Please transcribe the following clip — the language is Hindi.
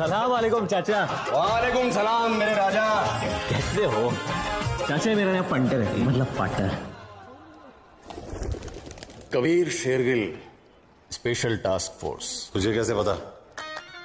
सलाम वालेकुम चाचा। वालेकुम सलाम मेरे राजा। कैसे हो? चाचा मेरा नाम पंटर है मतलब पाटर। Kabir Shergill special task force. तुझे कैसे पता?